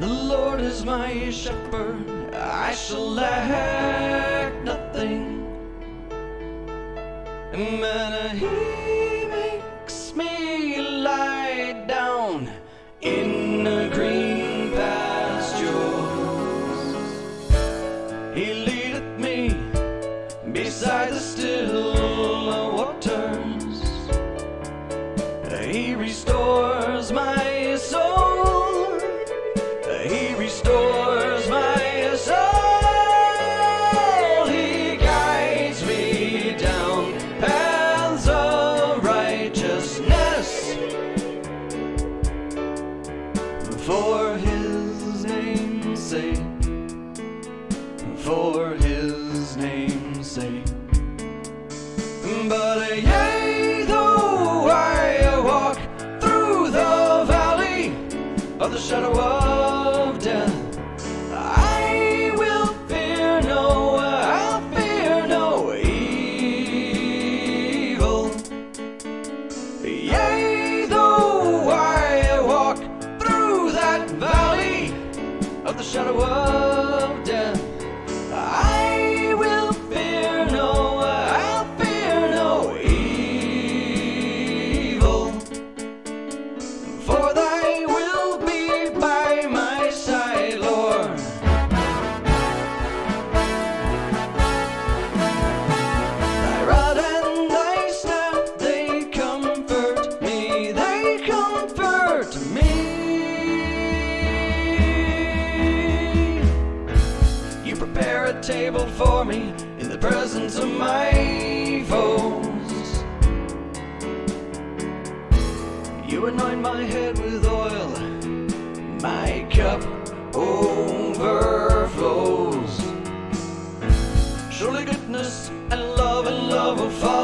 The Lord is my shepherd, I shall lack nothing. And he makes me lie down in the green pastures. He leadeth me beside for his name's sake. For his name's sake. But yea, though I walk through the valley of the shadow of the shadow of death, I will fear no, I'll fear no evil. For thy will be by my side, Lord. Thy rod and thy staff, they comfort me, they comfort me. table for me in the presence of my foes. You anoint my head with oil, my cup overflows. Surely goodness and love and love will follow.